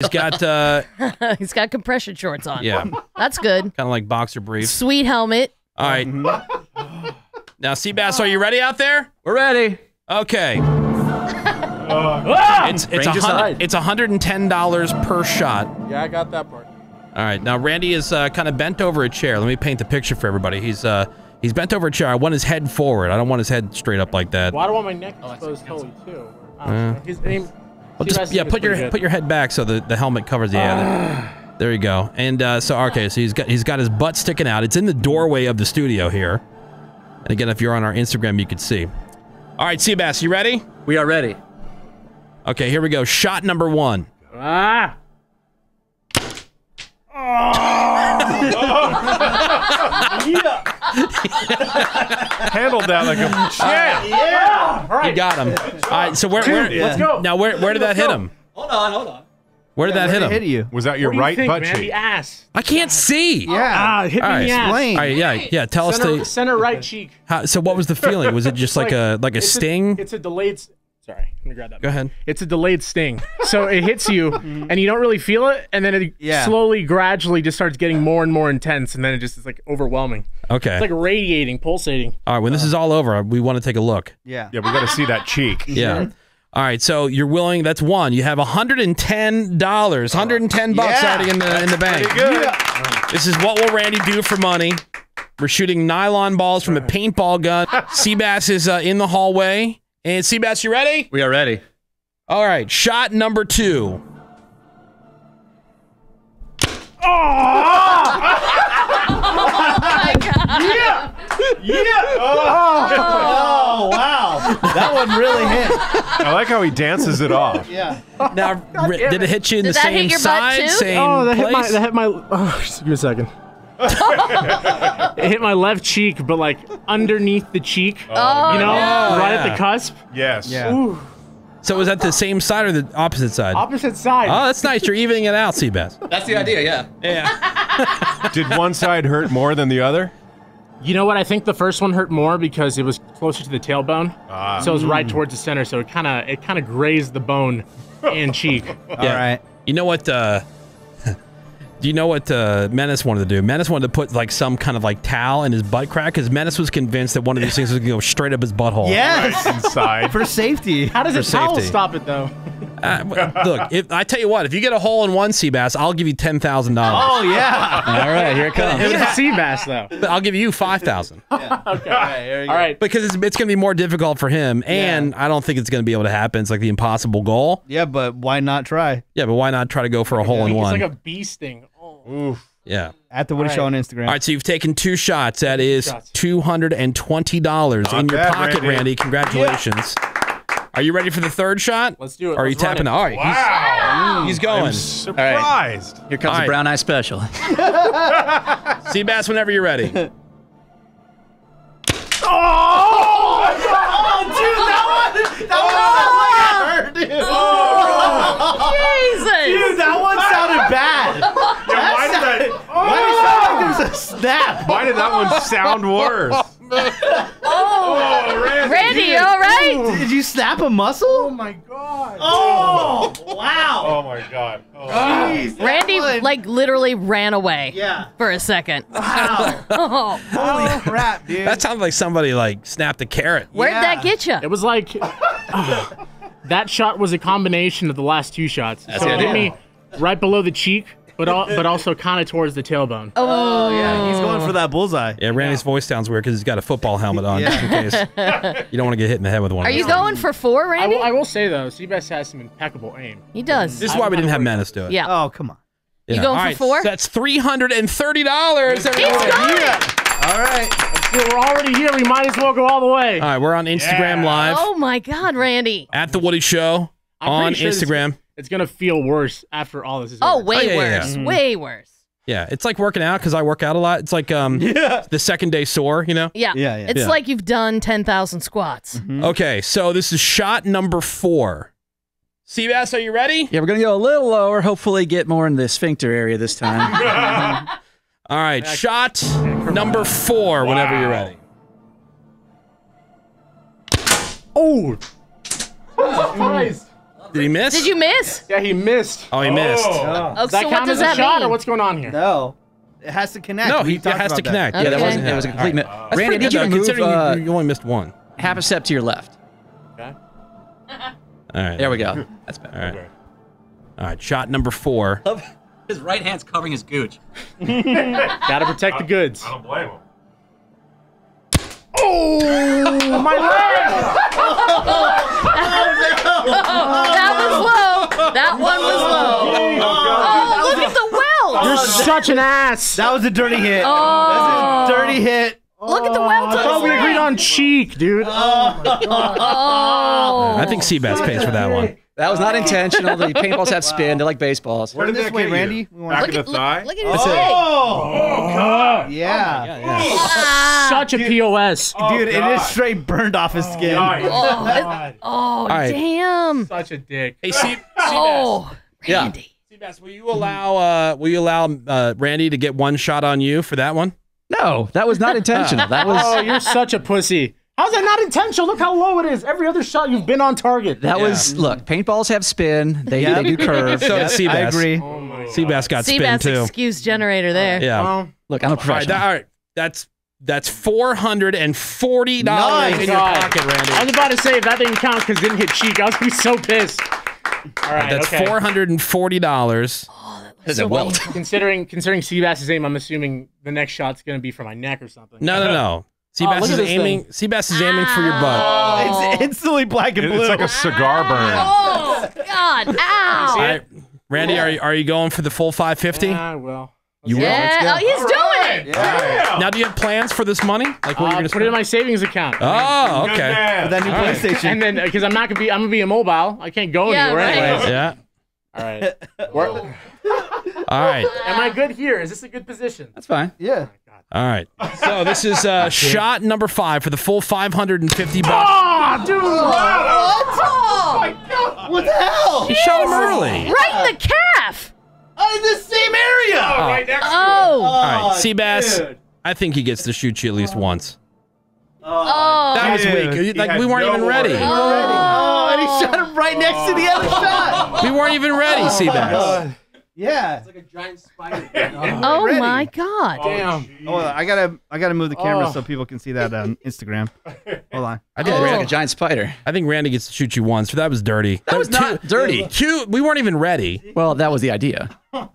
He's got uh, He's got compression shorts on. yeah, That's good. kind of like boxer briefs. Sweet helmet. All right. Now, Seabass, are you ready out there? We're ready. Okay. It's it's Range a hundred, aside. it's hundred and ten dollars per shot. Yeah, I got that part. All right. Now Randy is uh, kind of bent over a chair. Let me paint the picture for everybody. He's uh he's bent over a chair. I want his head forward. I don't want his head straight up like that. Well, I don't want my neck exposed totally too. I don't. His name. Well, just yeah, put your good. put your head back so the, the helmet covers the yeah. There you go. And uh, so okay, so he's got he's got his butt sticking out. It's in the doorway of the studio here. And again, if you're on our Instagram, you can see. All right, Seabass, you ready? We are ready. Okay, here we go. Shot number one. Ah. Handled that like a champ. Yeah. All You got him. All right, so where, where let's go. now where where did that hit him? Hold on, hold on. Where did that hit him? hit you. Was that your What do you right think, butt man? cheek? The ass. I can't see. Ah, it hit All me right, in the ass. explain. All right, yeah, yeah. Tell us the. center right cheek. How, so what was the feeling? Was it just like, a like a it's sting? it's a delayed. S- Sorry, let me grab that. Go ahead. It's a delayed sting. So it hits you, and you don't really feel it, and then it Yeah. slowly, gradually, just starts getting more and more intense, and then it just is like overwhelming. Okay. It's like radiating, pulsating. All right. When this is all over, we want to take a look. Yeah. Yeah, we got to see that cheek. Yeah. All right. So you're willing. That's one. You have 110 dollars. 110 bucks Yeah. already in the in the bank. This is what will Randy do for money. We're shooting nylon balls from a paintball gun. Seabass is uh, in the hallway. And Seabass, you ready? We are ready. All right. Shot number two. Oh! oh my god. Yeah. Yeah. Oh oh wow, that one really hit. I like how he dances it off. Yeah. Now, ri- did it hit you in Did the that hit same your butt side, too? same Oh, that hit my. place? That hit my. Oh, just give me a second. It hit my left cheek, but like underneath the cheek. Oh, you know, yeah. right Yeah. at the cusp. Yes. Yeah. Ooh, so was that the same side or the opposite side? opposite side. Oh, that's nice. You're evening it out, Seabass. That's the idea, yeah. Yeah. Did one side hurt more than the other? You know what? I think the first one hurt more because it was closer to the tailbone, Ah. so it was right towards the center. So it kind of it kind of grazed the bone and cheek. All right. You know what? Uh, do you know what uh, Menace wanted to do? Menace wanted to put like some kind of like towel in his butt crack because Menace was convinced that one of these things was going to go straight up his butthole. Yes. Inside. For safety. How does For a towel safety. stop it though? Uh, look, if, I tell you what, if you get a hole in one Seabass, I'll give you ten thousand dollars. Oh yeah. All right, here it comes. It was a sea bass though. But I'll give you five thousand Okay. All right. There you All go. right. because it's, it's going to be more difficult for him, and I don't think it's going to be able to happen. It's like the impossible goal. Yeah, but why not try? Yeah, but why not try to go for a hole in one? It's like a bee sting. Oh. Oof. yeah. At the Woody All Show on Instagram. All right, so you've taken two shots. That is shots. two hundred and twenty dollars in your bad, pocket, Randy. Randy. Congratulations. Are you ready for the third shot? Let's do it. Are you Let's run tapping? it. All right, Wow. he's, he's going. I'm surprised. Here comes All right. the brown eye special. Seabass whenever you're ready. Oh! Oh, dude, that one—that was the worst, dude. Oh, oh, Jesus! Dude, that one sounded bad. Yeah, why did that? Why did it oh. sound like there was a snap? Why did that one sound worse? Oh. oh, Randy. Randy, all right? Did you snap a muscle? Oh my god. Oh wow. Oh my god. Oh. Jeez, Randy, one- like, literally ran away Yeah. for a second. Wow. Oh, Holy crap, dude. That sounds like somebody like snapped a carrot. where'd Yeah. that get you? It was like uh, that shot was a combination of the last two shots. That's so it hit me right below the cheek, but al- but also kind of towards the tailbone. Oh, yeah, oh. he's going for that bullseye. Yeah, Randy's voice sounds weird because he's got a football helmet on, just in case you don't want to get hit in the head with one. Are of you those. going for four, I Randy? will, I will say though, Seabass has some impeccable aim. he does. This is why we didn't have Menace do it. Yeah. Oh come on. Yeah. You going All for right, four? so that's three hundred and thirty dollars. He's going! All right. We're already here. We might as well go all the way. All right, we're on Instagram Yeah. Live Oh my God, Randy. at the Woody Show I'm on pretty sure this- Instagram. It's gonna feel worse after all this is Oh, over. way Oh, yeah, yeah, worse. yeah. Way worse. Yeah, it's like working out because I work out a lot. It's like um Yeah. the second day sore, you know. Yeah. Yeah, yeah. It's Yeah. like you've done 10,000 squats. Okay, so this is shot number four. Seabass, are you ready? Yeah, we're gonna go a little lower. Hopefully, get more in the sphincter area this time. All right, shot number four. Whenever you're ready. Oh. Christ. Did he miss? Did you miss? Yeah, he missed. Oh, he missed. Oh, Does that so count what does as a that shot, mean? or what's going on here? No. It has to connect. No, he it has to about that. connect. Okay. Yeah, that wasn't. That was a complete. mi- That's Randy, pretty I need good, you to though, move uh, you, you only missed one. half a step to your left. Okay. All right. There we go. That's better. All right. All right. Shot number four. His right hand's covering his gooch. Gotta protect the goods. I don't blame him. Oh, oh, that was oh, low. That one was low. Oh, look at the welt. You're such an ass. That was a dirty hit. Oh. That's a dirty hit. Look at the welt I on thought we agreed on cheek, dude. Oh. I think Seabass pays for that one. That was not intentional. The paintballs have spin. They're like baseballs. Where did This that way, Randy. We wanna- Back Look of the thigh? look at his leg. Oh, God. yeah. Ah. Such a POS. Dude, it God. is straight burned off his skin. Nice. Oh, it- oh right. damn. Such a dick. Hey, See, Oh, Yeah. Randy. Seabass, will you allow uh, will you allow uh, Randy to get one shot on you for that one? No, that was not intentional. That was Oh, you're such a pussy. How's that not intentional? Look how low it is. Every other shot you've been on target. that was look. Paintballs have spin. They, Yeah. they do curve. So does Seabass. I agree. Oh my God. Seabass got spin Seabass too. excuse generator there. Yeah. Well, Look, I'm a All right, professional. that, all right. That's that's four hundred and forty dollars Nice. in your pocket, Randy. I was about to say if that didn't count because it didn't hit cheek, I was gonna be so pissed. All right, That's okay. four hundred and forty dollars. Oh, that's a welt. Considering considering Seabass's aim, I'm assuming the next shot's gonna be for my neck or something. No, no, no. Seabass look at is this aiming. Seabass is aiming for your butt. It's instantly black and blue. It's like a cigar burn. Oh God! Ow! All right, Randy, are you, are you going for the full five fifty? Ah, well. You will. Yeah, oh, he's doing it. Damn. Now, do you have plans for this money? Like what Uh, you're gonna put it in my savings account. Oh, okay. man. that new All right. PlayStation. And then because I'm not gonna be I'm gonna be immobile. I can't go Yeah, anywhere right. anyways. Yeah. All right. Where- All right. am I good here? Is this a good position? That's fine. yeah. All right. So this is uh, shot number five for the full five hundred and fifty bucks. Oh, dude! Oh, What the hell? He shot him early. right in the calf. in the same area. right next to. Oh, All right, Seabass. I think he gets to shoot you at least once. oh. That was weak. Like we weren't no even ready. warning. Oh, and he oh. shot him right next to the other oh. shot. We weren't even ready, oh Seabass. Yeah. It's like a giant spider. oh Ready. my God. Damn. Oh, I gotta, I gotta move the camera Oh. so people can see that on Instagram. Hold on. I think Oh. Like a giant spider. I think Randy gets to shoot you once. That was dirty. That was not dirty. Two. We weren't even ready. Well, that was the idea.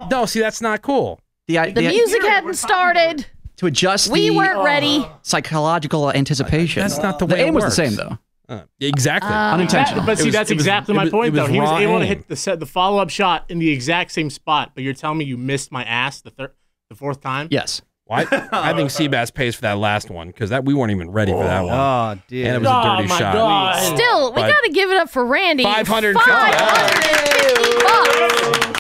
No, see, that's not cool. The, i- The the- music hadn't started. to adjust We the weren't ready. psychological anticipation. That's not the the way it aim was the same though. Uh, exactly. Uh, Unintentional. That- but see, was- that's it was- exactly my was- point, was though. He was raw able to hit the set, the follow up shot in the exact same spot, but you're telling me you missed my ass the third, the fourth time. yes. Why? I think Seabass pays for that last one because that we weren't even ready for that one. Oh, dude. And it was a Oh dirty my shot. God. Still, we got to give it up for Randy. 550. 550 bucks.